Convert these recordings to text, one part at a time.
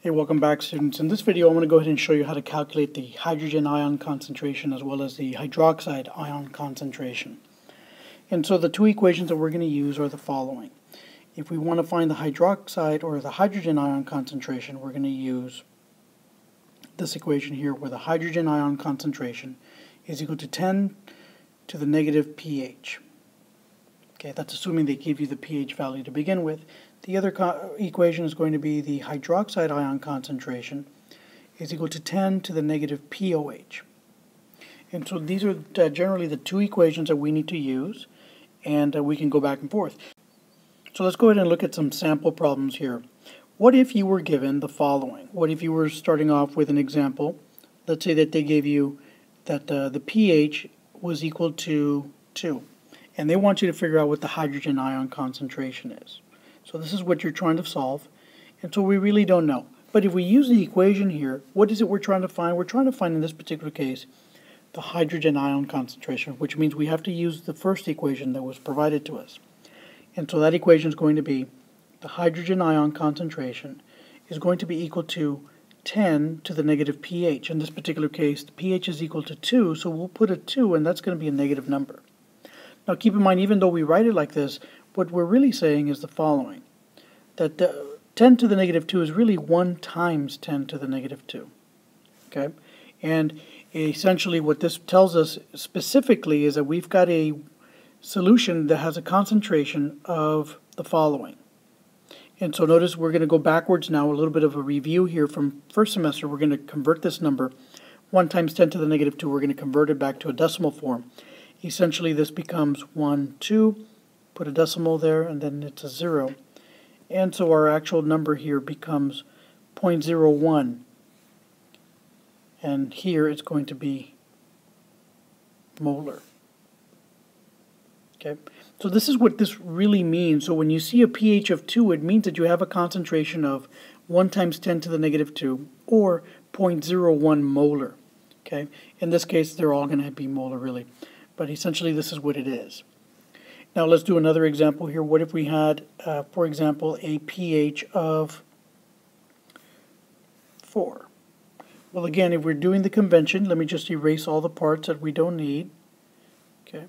Hey, welcome back students. In this video I'm going to go ahead and show you how to calculate the hydrogen ion concentration as well as the hydroxide ion concentration. And so the two equations that we're going to use are the following. If we want to find the hydroxide or the hydrogen ion concentration, we're going to use this equation here where the hydrogen ion concentration is equal to 10 to the negative pH. Okay, that's assuming they give you the pH value to begin with. The other equation is going to be the hydroxide ion concentration is equal to 10 to the negative pOH. And so these are uh, generally the two equations that we need to use, and uh, we can go back and forth. So let's go ahead and look at some sample problems here. What if you were given the following? What if you were starting off with an example? Let's say that they gave you that uh, the pH was equal to 2, and they want you to figure out what the hydrogen ion concentration is. So this is what you're trying to solve. And so we really don't know. But if we use the equation here, what is it we're trying to find? We're trying to find, in this particular case, the hydrogen ion concentration, which means we have to use the first equation that was provided to us. And so that equation is going to be the hydrogen ion concentration is going to be equal to 10 to the negative pH. In this particular case, the pH is equal to 2, so we'll put a 2, and that's going to be a negative number. Now keep in mind, even though we write it like this, what we're really saying is the following, that 10 to the negative 2 is really 1 times 10 to the negative 2. Okay? And essentially what this tells us specifically is that we've got a solution that has a concentration of the following. And so notice we're going to go backwards now, a little bit of a review here from first semester. We're going to convert this number, 1 times 10 to the negative 2, we're going to convert it back to a decimal form. Essentially this becomes 1, 2, put a decimal there, and then it's a 0. And so our actual number here becomes 0.01. And here it's going to be molar. Okay, so this is what this really means. So when you see a pH of 2, it means that you have a concentration of 1 times 10 to the negative 2, or 0.01 molar. Okay, in this case, they're all going to be molar, really. But essentially, this is what it is. Now let's do another example here. What if we had, uh, for example, a pH of 4? Well, again, if we're doing the convention, let me just erase all the parts that we don't need. Okay.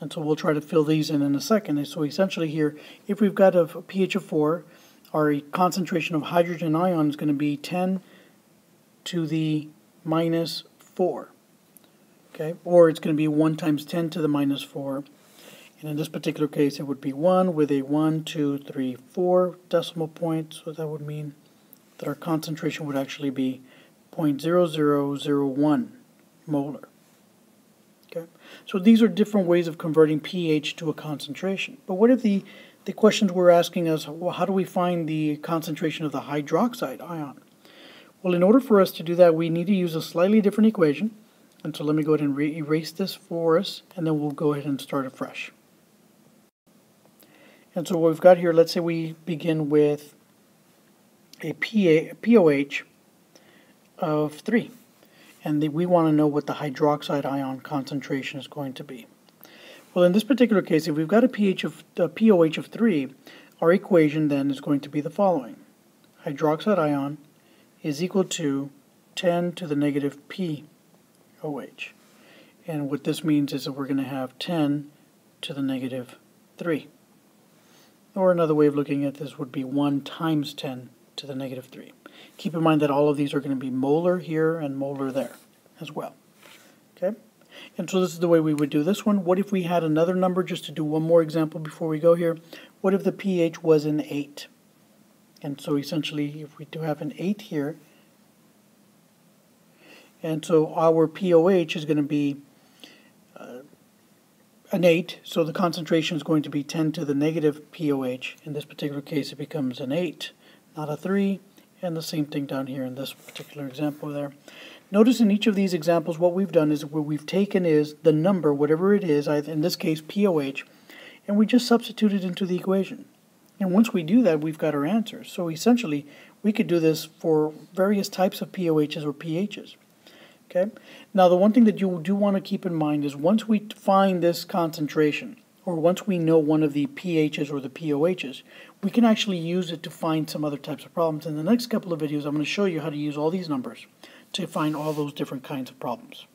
And so we'll try to fill these in in a second. so essentially here, if we've got a pH of 4, our concentration of hydrogen ion is going to be 10 to the minus 4. Okay, or it's going to be 1 times 10 to the minus 4. And in this particular case, it would be 1 with a 1, 2, 3, 4 decimal point. So that would mean that our concentration would actually be 0.0001 molar. Okay, so these are different ways of converting pH to a concentration. But what if the, the questions we're asking us, well, how do we find the concentration of the hydroxide ion? Well, in order for us to do that, we need to use a slightly different equation. And so let me go ahead and erase this for us, and then we'll go ahead and start afresh. And so what we've got here, let's say we begin with a POH of 3. And the, we want to know what the hydroxide ion concentration is going to be. Well, in this particular case, if we've got a pH of a POH of 3, our equation then is going to be the following. Hydroxide ion is equal to 10 to the negative POH. And what this means is that we're going to have 10 to the negative 3. Or another way of looking at this would be 1 times 10 to the negative 3. Keep in mind that all of these are going to be molar here and molar there as well. Okay? And so this is the way we would do this one. What if we had another number, just to do one more example before we go here. What if the pH was an 8? And so essentially, if we do have an 8 here, and so our POH is going to be an 8, so the concentration is going to be 10 to the negative POH. In this particular case, it becomes an 8, not a 3, and the same thing down here in this particular example there. Notice in each of these examples what we've done is what we've taken is the number, whatever it is, in this case POH, and we just substitute it into the equation. And once we do that, we've got our answer. So essentially, we could do this for various types of POHs or pHs. Okay. Now the one thing that you do want to keep in mind is once we find this concentration, or once we know one of the pHs or the POHs, we can actually use it to find some other types of problems. In the next couple of videos, I'm going to show you how to use all these numbers to find all those different kinds of problems.